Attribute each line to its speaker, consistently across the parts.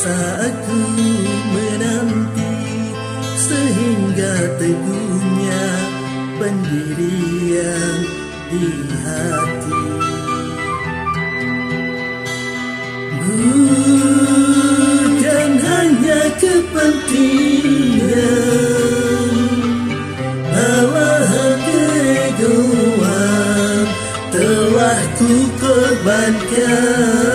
Speaker 1: Saat ku menanti Sehingga teguhnya Pendirian di hati. Bukan hanya kepentingan Hawa keegoan Telah ku korbankan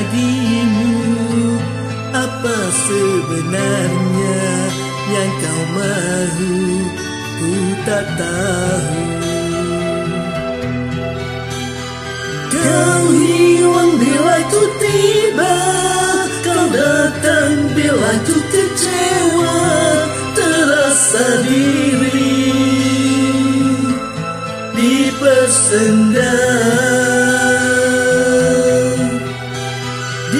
Speaker 1: bagimu. Apa sebenarnya yang kau mahu ku tak tahu. Kau hilang bila ku tiba Kau datang bila ku kecewa Terasa diri Dipersendam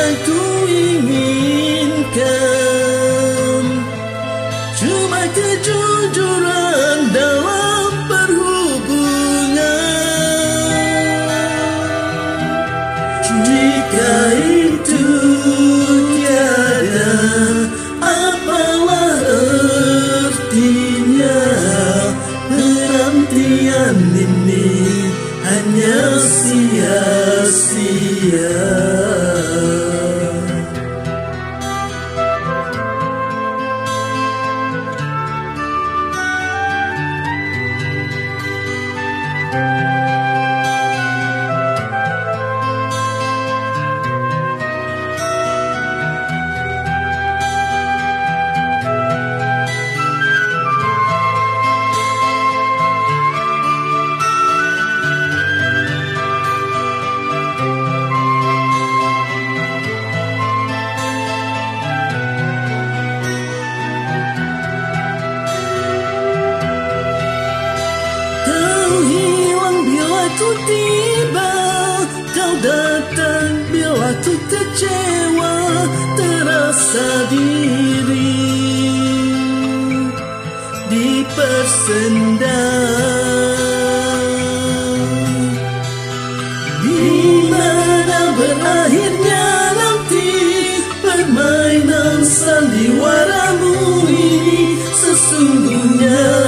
Speaker 1: Apa ku tiba Kau datang. Bila ku kecewa Terasa diri Dipersendam Di mana berakhirnya nanti Permainan sandiwaramu ini Sesungguhnya